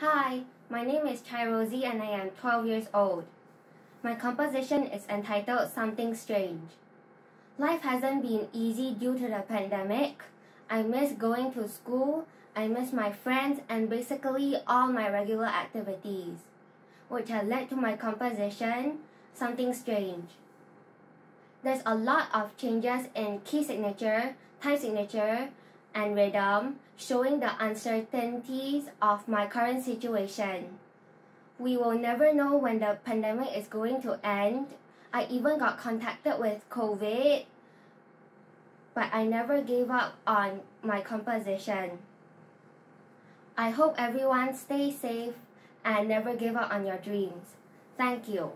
Hi, my name is Chai Rou Sze and I am 12 years old. My composition is entitled Something Strange. Life hasn't been easy due to the pandemic. I miss going to school, I miss my friends, and basically all my regular activities, which has led to my composition, Something Strange. There's a lot of changes in key signature, time signature, and rhythm, showing the uncertainties of my current situation. We will never know when the pandemic is going to end. I even got contacted with COVID, but I never gave up on my composition. I hope everyone stays safe and never give up on your dreams. Thank you.